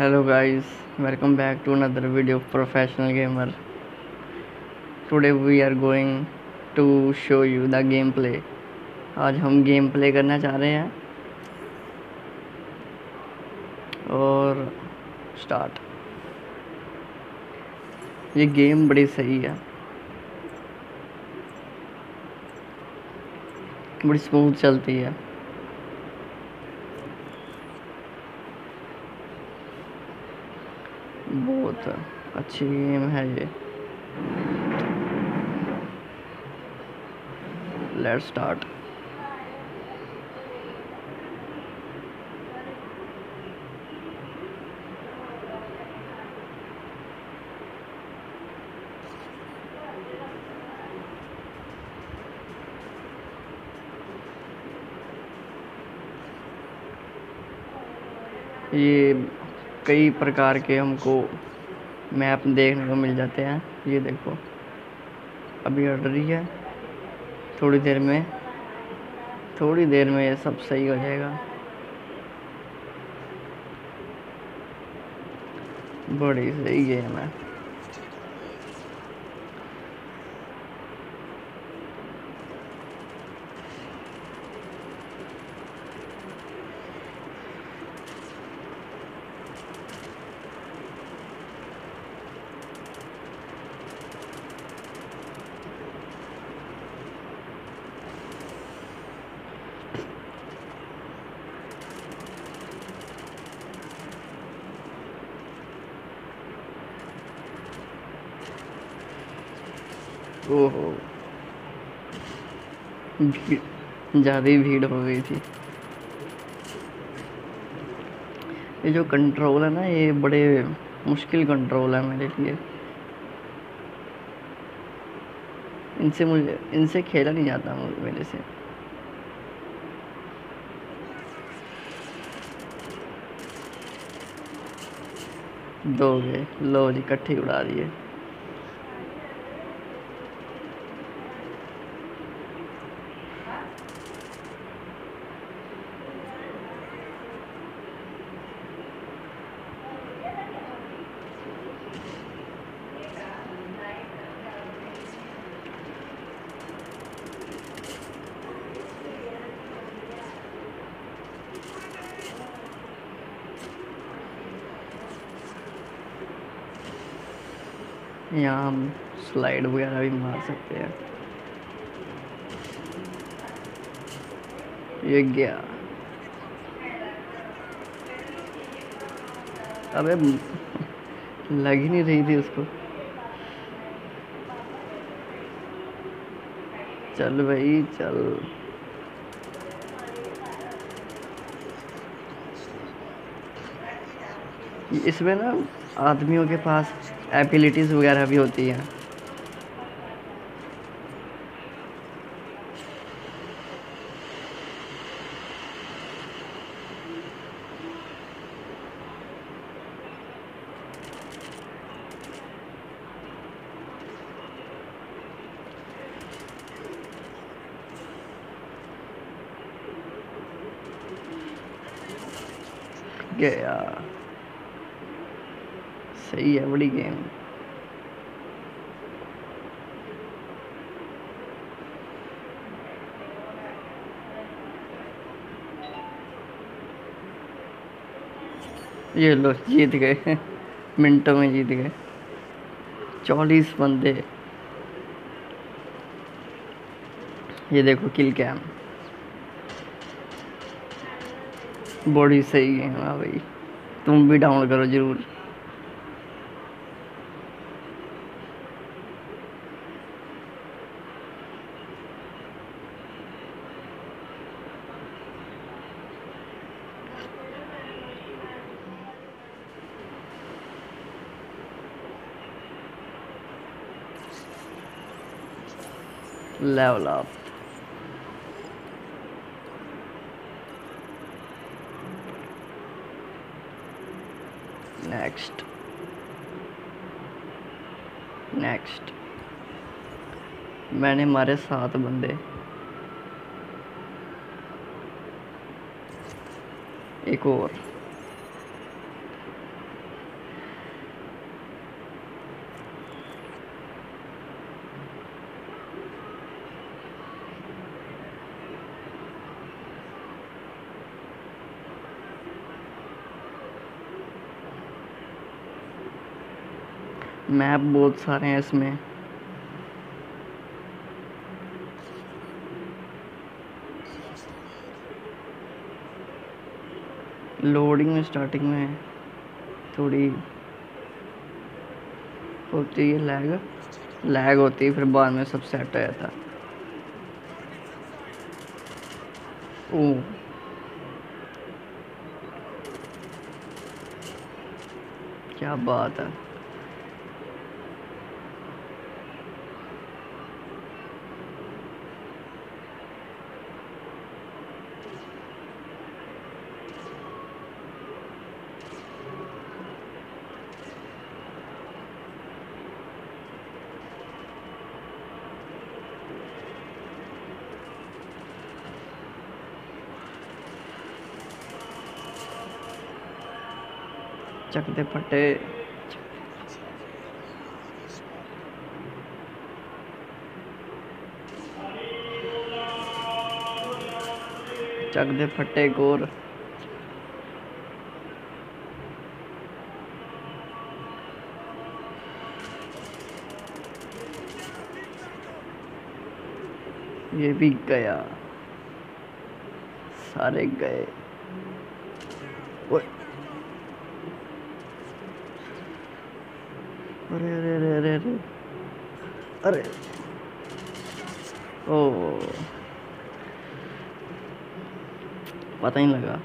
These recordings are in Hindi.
Hello guys welcome back to another video professional gamer today we are going to show you the game play आज हम गेम प्ले करना चाह रहे हैं। और स्टार्ट ये गेम बड़ी सही है। बड़ी स्मूथ चलती है। बहुत अच्छी गेम है ये। लेट्स स्टार्ट ये कई प्रकार के हमको मैप देखने को मिल जाते हैं। ये देखो। अभी अड़ रही है। थोड़ी देर में, थोड़ी देर में ये सब सही हो जाएगा। बड़ी सही है ओहो भीड़ ज़्यादा ही भीड़ हो गई थी। ये जो कंट्रोल है ना, ये बड़े मुश्किल कंट्रोल है मेरे लिए। इनसे मुझे, इनसे खेला नहीं जाता मेरे से। दो गए, लो जी इकट्ठे उड़ा दिए। यहाँ हम स्लाइड वगैरह भी मार सकते हैं। ये गया। अबे, लग ही नहीं रही थी उसको। चल भाई, चल। इसमें ना आदमियों के पास एबिलिटीज़ वगैरह भी होती हैं। गया सही है, बड़ी गेम ये लो, जीत गए. मिनटों में जीत गए. चालीस बंदे. ये देखो किल कैम बड़ी सही गेम है भाई. तुम भी डाउनलोड करो ज़रूर. Level up next next मैंने मारे सात बंदे एक और मैप बहुत सारे हैं इसमें। लोडिंग में स्टार्टिंग में थोड़ी होती है लैग लैग होती है, फिर बाद में सब सेट हो जाता। ओ क्या बात है। चकते फटे। चक दे फटे गोर। ये भी गया। सारे गए। अरे अरे अरे अरे अरे। अरे। ओ। पता ही लगा।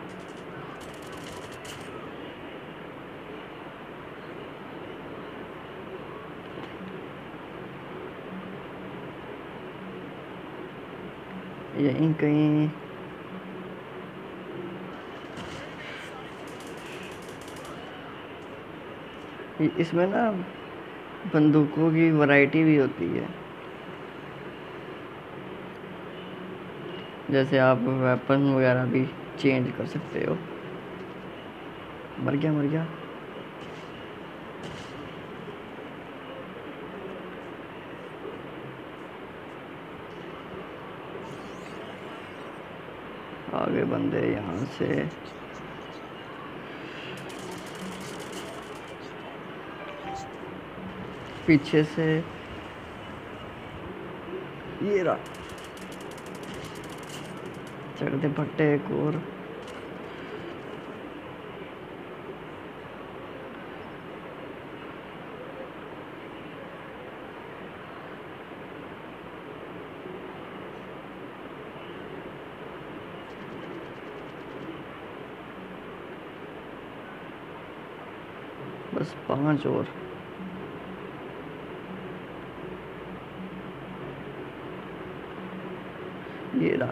यहीं कहीं। इसमें ना बंदूकों की वैरायटी भी होती है। जैसे आप वेपन वगैरह भी चेंज कर सकते हो। मर गया मर गया। आगे बंदे यहाँ से पीछे से। ये रहा। चढ़ते भट्टे एक और। बस पाँच और। ये रहा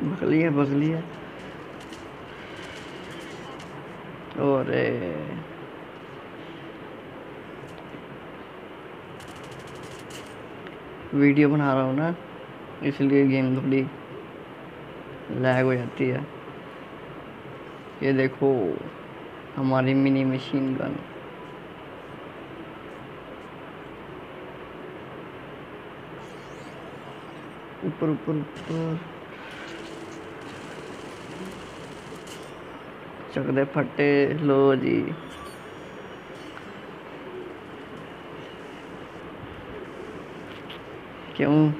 बगली है बगली है और वीडियो बना रहा हूँ ना, इसलिए गेम थोड़ी लैग हो जाती है। ये देखो, हमारी मिनी मशीन गन ऊपर ऊपर ऊपर। चकदे फटे, लो जी। क्यों?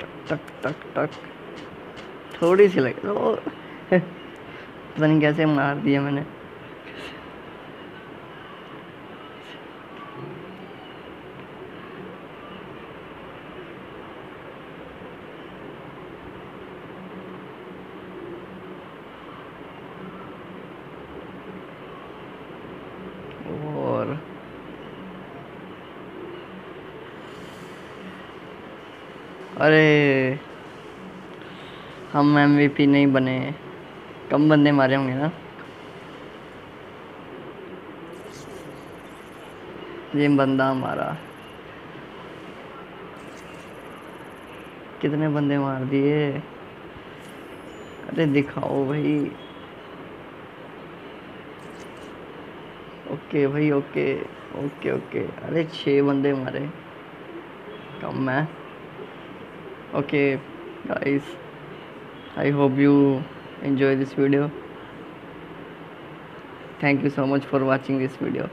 टक टक टक टक। थोड़ी सी लगी। पता नहीं कैसे मार दिया मैंने। अरे हम एमवीपी नहीं बने। कम बंदे मारे होंगे ना। ये बंदा हमारा कितने बंदे मार दिए। अरे दिखाओ भाई। ओके भाई, ओके ओके ओके। अरे छः बंदे मारे। कम है। Okay guys i hope you enjoy this video. Thank you so much for watching this video.